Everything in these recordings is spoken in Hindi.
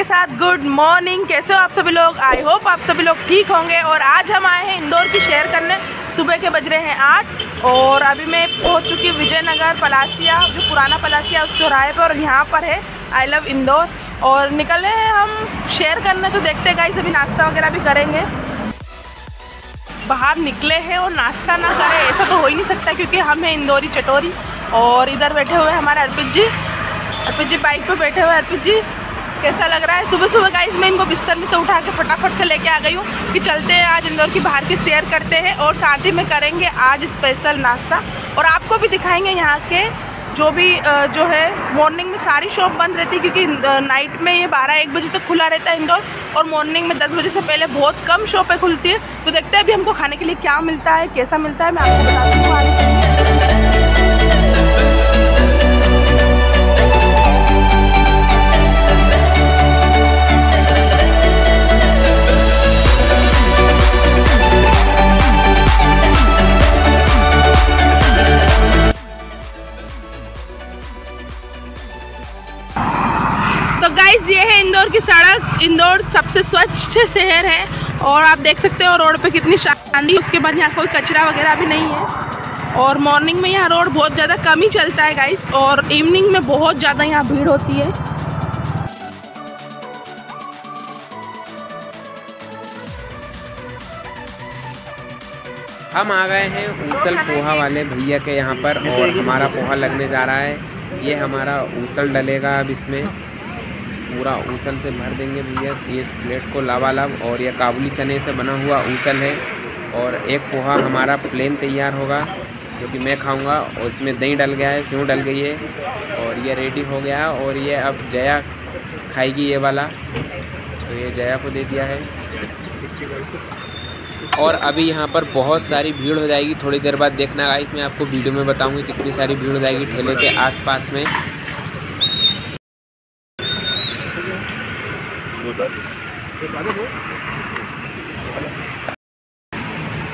के साथ गुड मॉर्निंग। कैसे हो आप सभी लोग? आई होप आप सभी लोग ठीक होंगे। और आज हम आए हैं इंदौर की शेयर करने। सुबह के बज रहे हैं आठ। और अभी मैं पहुँच चुकी हूँ विजयनगर पलासिया, जो पुराना पलासिया उस चौराहे पर और यहाँ पर है। I love Indore. और निकले हैं हम शेयर करने तो देखते गाइस अभी नाश्ता वगैरह भी करेंगे। बाहर निकले हैं और नाश्ता ना करें, ऐसा तो हो ही नहीं सकता क्योंकि हम हैं इंदौरी चटोरी। और इधर बैठे हुए हमारे अर्पित जी। अर्पित जी बाइक पर बैठे हुए अर्पित जी। कैसा लग रहा है? सुबह सुबह गाइस मैं इनको बिस्तर में से उठा के फटाफट से लेके आ गई हूँ कि चलते हैं आज इंदौर की बाहर की शेयर करते हैं और साथ ही में करेंगे आज स्पेशल नाश्ता। और आपको भी दिखाएँगे यहाँ के जो भी जो है मॉर्निंग में सारी शॉप बंद रहती है क्योंकि नाइट में ये बारह एक बजे तक तो खुला रहता है इंदौर और मॉर्निंग में दस बजे से पहले बहुत कम शॉपें खुलती है। तो देखते हैं अभी हमको खाने के लिए क्या मिलता है, कैसा मिलता है, मैं आपको बताती हूँ इंदौर सबसे स्वच्छ शहर है और आप देख सकते हो रोड पे कितनी शांति उसके बाद यहाँ कोई कचरा वगैरह भी नहीं है। और मॉर्निंग में यहाँ रोड बहुत ज़्यादा कम ही चलता है गाइस और इवनिंग में बहुत ज़्यादा यहाँ भीड़ होती है। हम आ गए हैं ऊसल पोहा वाले भैया के यहाँ पर और हमारा पोहा लगने जा रहा है। ये हमारा ऊसल डलेगा अब इसमें। पूरा ऊसल से भर देंगे भैया। इस प्लेट को लावालब और यह काबुली चने से बना हुआ ऊसल है। और एक पोहा हमारा प्लेन तैयार होगा, जो कि मैं खाऊँगा। और इसमें दही डल गया है स्यू डल गई है। और ये रेडी हो गया और ये अब जया खाएगी ये वाला। तो ये जया को दे दिया है। और अभी यहाँ पर बहुत सारी भीड़ हो जाएगी। थोड़ी देर बाद देखना, गाइस, मैं आपको वीडियो में बताऊँगी कितनी सारी भीड़ हो जाएगी ठेले के आसपास में।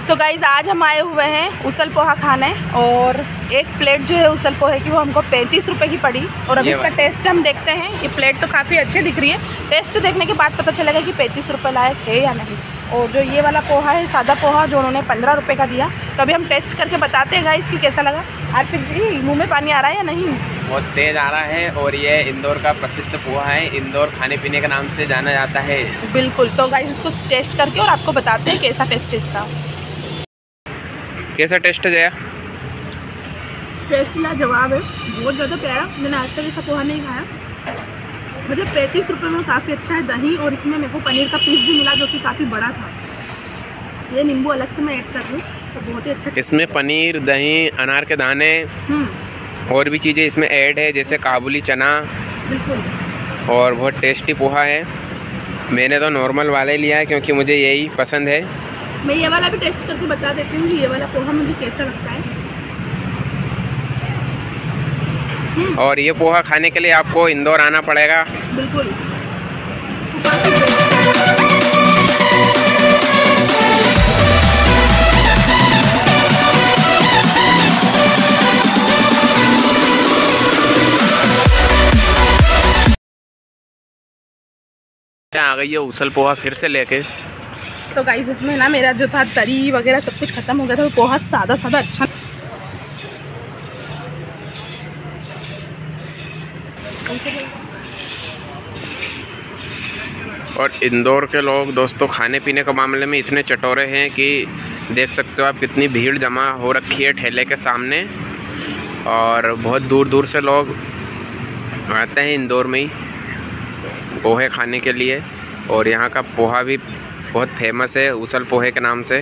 तो गाइज़ आज हम आए हुए हैं उसल पोहा खाने और एक प्लेट जो है उसल पोहे की वो हमको पैंतीस रुपए की पड़ी। और अभी इसका टेस्ट हम देखते हैं। ये प्लेट तो काफ़ी अच्छी दिख रही है। टेस्ट देखने के बाद पता चलेगा कि पैंतीस रुपये लायक है या नहीं। और जो ये वाला पोहा है सादा पोहा जो उन्होंने पंद्रह रुपये का दिया तो अभी हम टेस्ट करके बताते हैं गाइज़ कि कैसा लगा। अर्पित जी मुँह में पानी आ रहा है या नहीं? बहुत तेज़ आ रहा है और ये इंदौर का प्रसिद्ध पोहा है। इंदौर खाने पीने के नाम से जाना जाता है। बिल्कुल तो गाइस इसको टेस्ट करके और आपको बताते हैं कैसा टेस्ट है इसका। कैसा टेस्ट है जया? टेस्ट ला जवाब है बहुत ज़्यादा प्यारा। मैंने आज तक ऐसा पोहा नहीं खाया। मतलब पैंतीस रुपये में काफ़ी अच्छा है दही और इसमें मेरे को पनीर का पीस भी मिला जो कि काफ़ी बड़ा था। ये नींबू अलग से मैं ऐड कर दूँ तो बहुत ही अच्छा इसमें पनीर दही अनार के दाने हम्म। और भी चीज़ें इसमें ऐड है जैसे काबुली चना। और बहुत टेस्टी पोहा है। मैंने तो नॉर्मल वाला ही लिया है क्योंकि मुझे यही पसंद है। मैं ये वाला भी टेस्ट करके बता देती हूँ ये वाला पोहा मुझे कैसा लगता है। और ये पोहा खाने के लिए आपको इंदौर आना पड़ेगा। बिल्कुल। आ गई है उसल पोहा फिर से लेके। तो गाइस इसमें ना मेरा जो था तरी वगैरह सब कुछ ख़त्म हो गया था वो बहुत सादा सादा अच्छा और इंदौर के लोग दोस्तों खाने पीने के मामले में इतने चटोरे हैं कि देख सकते हो आप कितनी भीड़ जमा हो रखी है ठेले के सामने। और बहुत दूर दूर से लोग आते हैं इंदौर में ही। पोहे खाने के लिए। और यहाँ का पोहा भी बहुत फ़ेमस है, उसल पोहे के नाम से।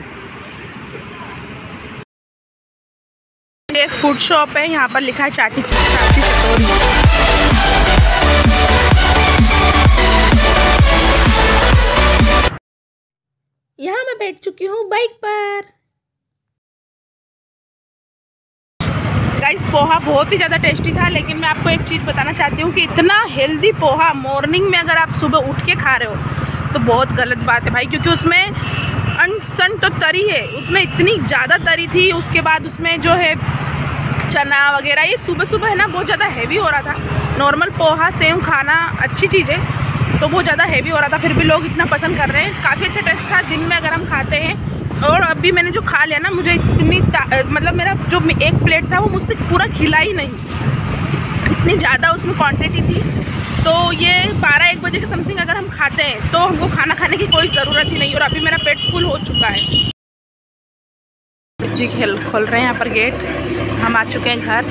एक फ़ूड शॉप है, यहाँ पर लिखा है चाटी चाटी यहाँ मैं बैठ चुकी हूँ बाइक पर। गाइस पोहा बहुत ही ज़्यादा टेस्टी था, लेकिन मैं आपको एक चीज़ बताना चाहती हूँ कि इतना हेल्दी पोहा मॉर्निंग में अगर आप सुबह उठ के खा रहे हो तो बहुत गलत बात है भाई, क्योंकि उसमें अनसन तो तरी है, उसमें इतनी ज़्यादा तरी थी, उसके बाद उसमें जो है चना वगैरह, ये सुबह सुबह है ना, बहुत ज़्यादा हैवी हो रहा था। नॉर्मल पोहा सेम खाना अच्छी चीज़ है तो वो ज़्यादा हैवी हो रहा था, फिर भी लोग इतना पसंद कर रहे हैं। काफ़ी अच्छा टेस्ट था, दिन में अगर हम खाते हैं और अभी मैंने जो खा लिया ना मुझे इतनी मतलब मेरा जो एक प्लेट था वो मुझसे पूरा खिला ही नहीं। इतनी ज़्यादा उसमें क्वांटिटी थी। तो ये बारह एक बजे के समथिंग अगर हम खाते हैं तो हमको खाना खाने की कोई ज़रूरत ही नहीं और अभी मेरा पेट फुल हो चुका है। जी खेल खोल रहे हैं यहाँ पर गेट हम आ चुके हैं घर।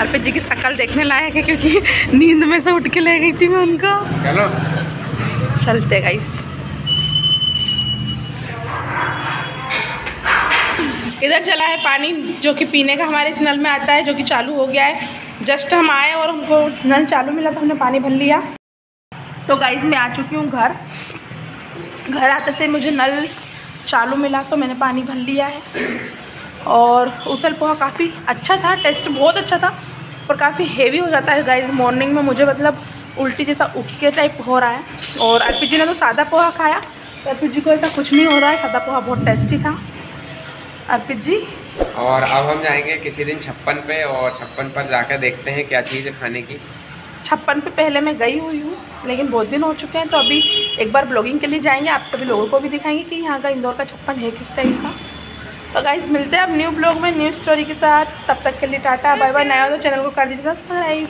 अर्पित जी की शक्ल देखने लायक है क्योंकि नींद में से उठ के ले गई थी मैं उनको। चलो। चलते गाइस इधर चला है पानी, जो कि पीने का हमारे इस नल में आता है, जो कि चालू हो गया है। जस्ट हम आए और हमको नल चालू मिला तो हमने पानी भर लिया। तो गाइज़ मैं आ चुकी हूँ घर। घर आते से मुझे नल चालू मिला तो मैंने पानी भर लिया है। और उसल पोहा काफ़ी अच्छा था, टेस्ट बहुत अच्छा था, और काफ़ी हेवी हो जाता है। गाइज़ मॉर्निंग में मुझे मतलब उल्टी जैसा उठके टाइप हो रहा है। और अर्पित जी ने तो सादा पोहा खाया तो अर्पित जी को ऐसा कुछ नहीं हो रहा है। सादा पोहा बहुत टेस्टी था। अर्पित जी। और अब हम जाएँगे किसी दिन छप्पन पे और छप्पन पर जाकर देखते हैं क्या चीज़ है खाने की। छप्पन पे पहले मैं गई हुई हूँ लेकिन बहुत दिन हो चुके हैं तो अभी एक बार ब्लॉगिंग के लिए जाएँगे। आप सभी लोगों को भी दिखाएँगे कि यहाँ का इंदौर का छप्पन है किस टाइप का। तो गाइज़ मिलते हैं अब न्यू ब्लॉग में न्यू स्टोरी के साथ। तब तक के लिए टाटा बाय बाय नया हो तो चैनल को कर दीजिए सब्सक्राइब